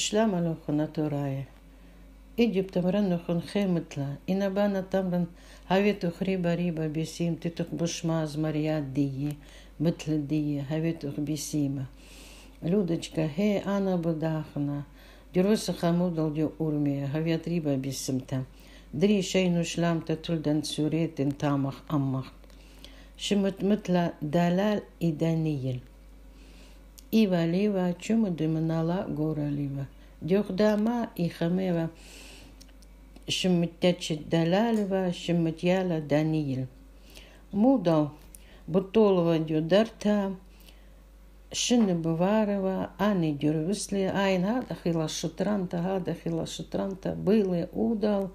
شلام على خناتو راية إيجيب تمرن نخون خيمتلا إنا بانا تمرن هاويتو خريبا ريبا بيسيم تتوخ بشماز مريات دي متل دي هاويتو بيسيما لودتشكا هي أنا بداخنا دروس خمودل دي أورمي هاويت ريبا بيسيمتا دري شينو شلام تتول دان سوريت ان تامخ أمخ شمت متلا دلال إدانيل Ива лива чума дымнала гора лива. Дёхдама и хамева шмтячит далалева шмтяла Даниил. Мудал Бутолова дюдарта Шины Баварова, Ани Дюрвисли, Айна Дахила Шутранта, Гадахила Шутранта, Были Удал,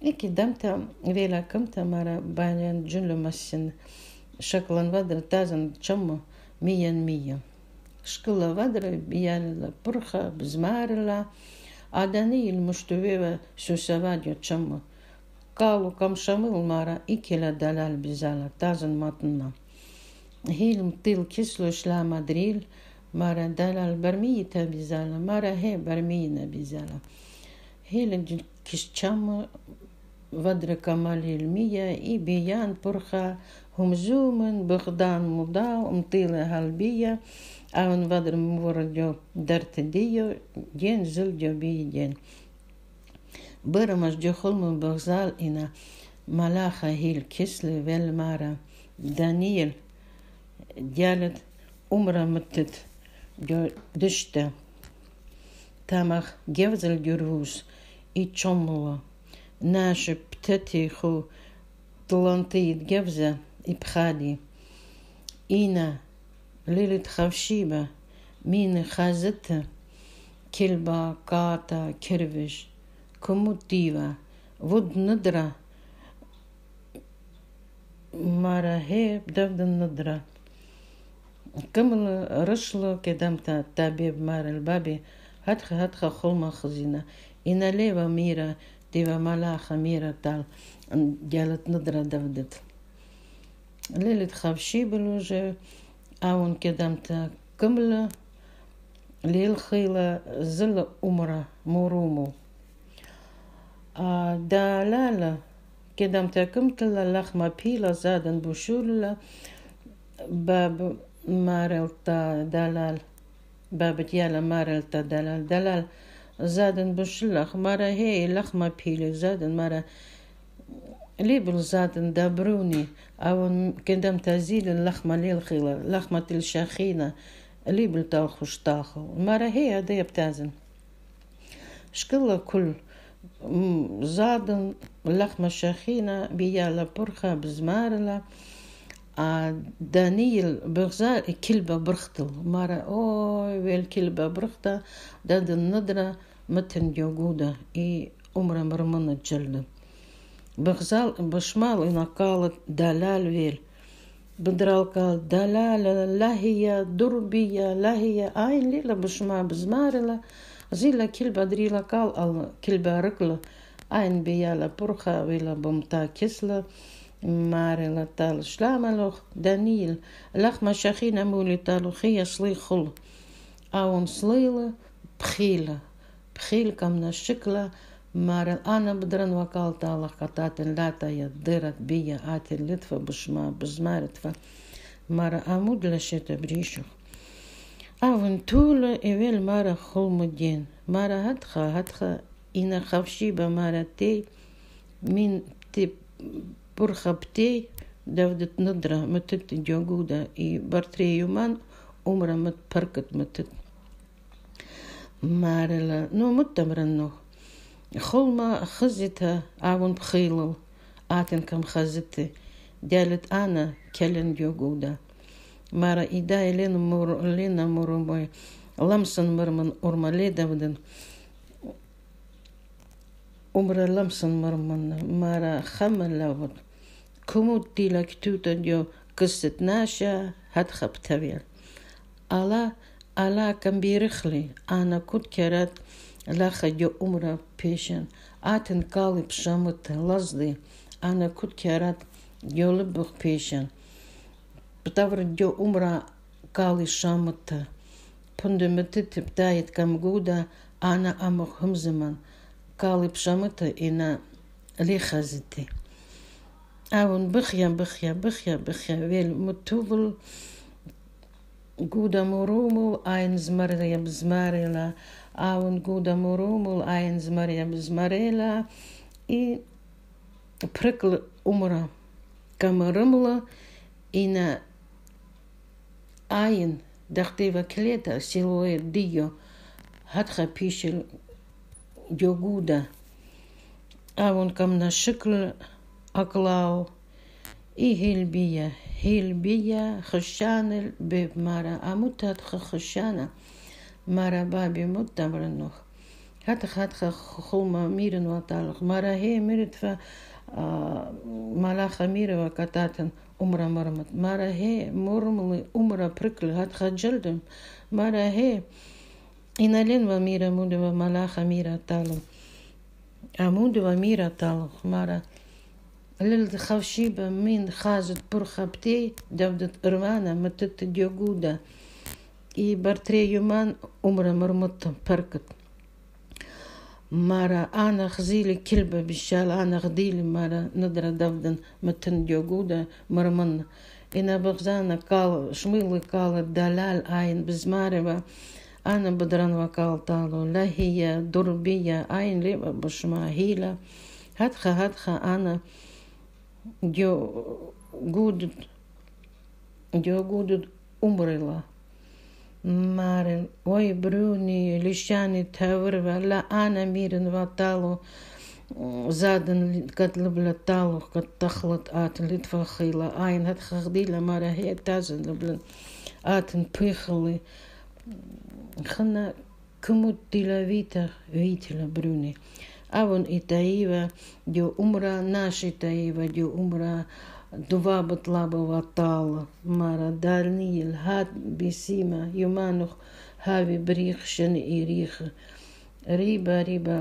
Ики дамта Вела Камта Мара Банян Джулю Массин, Шаклан Тазан чамо Миян Мия. چمو ميان ميان شكلا ودر بيالا برخا بزمارلا أداني المشتوية سوسواديو چمو قالوا كم شامل مارا إكلا دلال بزالا تازن ماتنا هيل مطيل كسلو شلا مدريل مارا دلال برمية بزالا مارا هي برمينا بزالا هيل كش چمو ودر كمال المية إي بيان برخا همزومن بغدان مضا ومطيلة هالبية أون ودر مورجو درت ديو جين زل جو بي جين. برمش جو خلم بغزال إنا ملاخا هيل كسل والمارا دانيل ديالت عمرة متت جو دشتا. تامخ جوزل جروس إي تشملا ناشب بتتي ليلة خفشيبة مين خازتها كلبا كاتا كرفش كموت ديوا ود ندرة مرة هي بدفد الندرة كمل رشلو كدمتا تابيب مار البابي هتخ هتخ خلما خزينة إنا ليوا ميرا ديوا ملاخا ميرا تال ديالت ندرة دفدت ليلة خفشي بلوجه أون كدمتا كمل ليل خيلة زل أمرا مورومو آه دالالا كدمتا كمتلا لخمة بيلا زادن بشوللا باب مارلتا دلال. باب ديالا مارلتا دلال. دلال زادن بشلخ مرة هي لخمة بيلي زادن مرة ليبل زادن دابروني أو كندم تزيل اللخمة للخيلة لخمة الشاخينة ليبل تاخو شتاخو مرة هي هذا بتازن. شكل كل زادن لخمة شاخينة بيالا برخة بزمارلا دانيل بغزار كلبة برختل. مرة أوي ويل كلبة برختا داد الندرة متن جوجودة إي عمرة مرمنة جلدة. بغزال بشمال قالت دلال ويل. بدرال قال دلال لا هي دربية لا هي عين ليلة بشما بزمارلة زيلا كلبة دريلا قال كلبة ركلة عين بيالا برخة ويلا بمتا كسلة مارلا تال شلاملوخ دانيل لخ مشاخينا مولي تالو خيا صلي خل. أون صليلة بخيلة بخيل. كم نشكلة مارل أنا بدرن وقال تالله قطاتن لا تايا درت بيا آتن لطفة بشما بزمارت فا مارا أمود لشتا بريشو أون طولة إيويل مارا خلمدين مارا هدخا هدخا إنا خفشيبة مارا تي من تي برخة بتي دودت ندرة متت جوجودة إي برتري يومان عمرة مت بركت متت مارلا نو متمرنو Холма хызита авон пхейлал, атенкам хазиты, дялит ана келен йогуда. Мара ида елен мур лена мурумой, ламсан мырман урмаледавден. Умра ламсан мырман, мара хамалавот. Кумут дила наша хатхап ана керат, лахаѓа умра пешен. Атен калып пшамут лазды. Ана кут кярат гёлы бух пешен. Бтаврдё умра кали шамута пундымыты типтает камгуда ана амух хымзыман. Кали пшамута ина лихазити авон быхя быхя быхя быхя вел мутувл. Гуда муруму айн змаря змарила. bkhya wel mutubel Guda morumul eins Maria Bzmarela, Avon Guda morumul eins Maria Bzmarela и прикл умра камарымла и на айн дахтева клета силуэ дио хатха пишел йогуда а вон кам на шикл аклау и хилбия хилбия хашанел беб мара амутат хашана Maraba bimut nog. Het gaat goma miren wat talig. Marahe mirit van uh, malacha miren wa kataten. Umra marmat. Marahe murmuli umra prikkel. Hat gajaldum. Marahe. In alleen wat mira moeder van malacha mira tal. Amoede wat mira tal. Mara. Lil de gafshiba min gazet purgapte. Davdat urwana met de yoguda. и Бартреюман умра мурмутта паркат. Мара анах зили кильба бишал анах дили мара надра давдан матан дёгуда марман. Ина бахзана кал шмылы кала далал айн безмарева. Ана бадран вакал талу лахия дурбия айн лева башма хила. Хатха хатха ана дёгудут дёгудут умрыла. Марен, ой, Брюни, Лишани, Тавырва, Ла Ана Мирен, Ваталу, Заден, Катлабла Талу, Каттахлат Ат, Литва Хила, Айн, Хат Хахдила, Мара Хетазен, Лаблен, Атен Пыхалы, Хана Кумутила Вита, Витила Брюни. Авон Итаива, Дю Умра, Наш Итаива, Дю Умра, טובה בטלה בבטל, מרא דלני ילהד בסימה, יומנוך הבי בריך שנעיריך, ריבה ריבה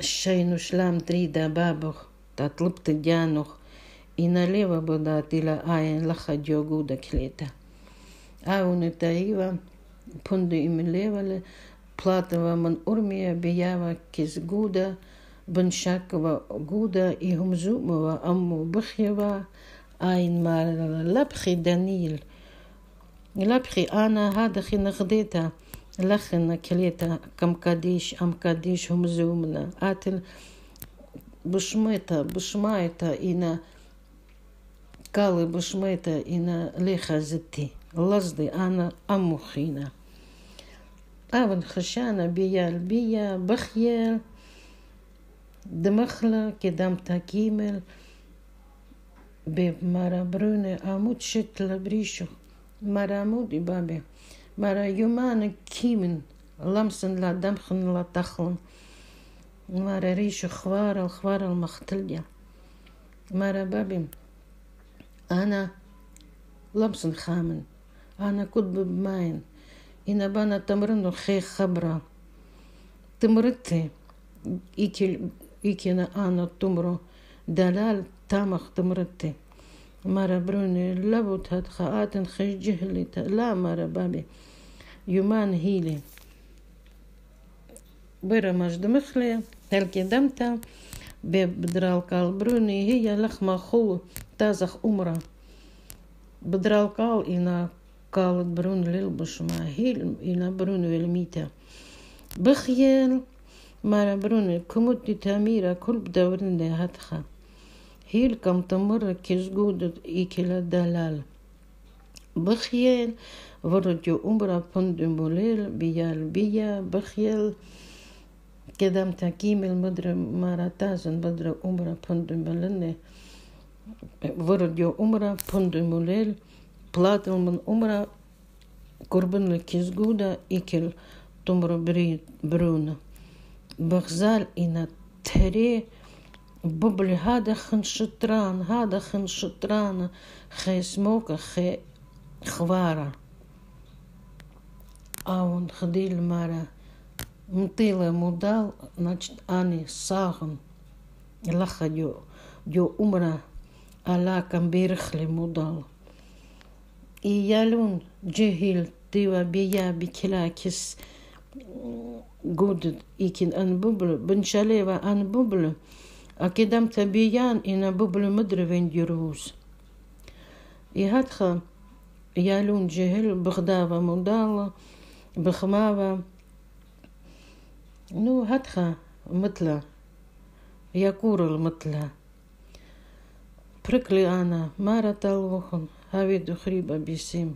шейну шлам три да бабах, татлып ты дянух, и налево бода тила айн лахадьо гуда клета. А он и таива, пунду им левале, платова ман урмия биява кизгуда, гуда, banshakava guda i humzumava ammu bkhjava, ain marala labkhi danil. لبخي أنا هذا خي نخديتا لخنا كليتا كم كاديش أم كاديش هم زومنا آتل بشميتا بشمايتا إنا قالي بشميتا إنا ليخا زتي لصدي أنا أمخينا أبن دمخلة كدام تاكيمل بيب مرا بروني أمود شتل بريشو مرا أمود بابي مرا يومان كيمن لمسن لا دمخن لا تخلن مرا ريشو خوار الخوار المختلية مرا بابي أنا لمسن خامن أنا كنت بماين إن بنا تمرن خي خبرة تمرتي إيكي إيكينا أنا تمرو دلال تامخ تمرتي مرة بروني لابد هاد خاطن خي جهلي لا مرة بابي يومان هيلي برا مجد مخلي هلكي دمتا بدرال قال بروني هي لخمة خو تازخ أمرا بدرال قال إنا قالت برون للبشما هيل إلى برون والميتا بخيال مارا برون كموت دي تاميرا كل بدورن دي هاتخا هيل كم تمر كيزجود إيكلا دلال. بخيل ورديو أمرا بندموليل بيال بيا بخيل كدام تاكيم المدر مارا تازن بدر أمرا بندمولين ورديو أمرا بندموليل بلاتل من أمرا قربن كيزجودا إيكل تمر بري бахзаль и на тере бубль гада ханшитран, гада ханшитрана, хе смока, хе хвара. А он ходил мара, мтила ему дал, значит, они сагом, лаха дё, дё умра, ала камбирхли ему дал. И ялюн джихил тива бия бикила кис, good ikin an bublu bunčaleva an bublu. Akedam tabijan i na bublu mudrven djurhus. I hadha يالون جهل بغداوة مودالة بخماوة نو هتخا متلا يكور المتلا بركلي أنا مارا تالوخن هاوي دخريبة بيسيم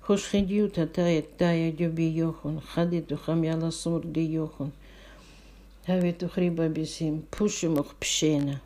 geschreduwd had hij het taaie jubi jochon, gaat hij toch hem jala zorg de jochon. je weet toch riba bezien, pushen mocht pschenen.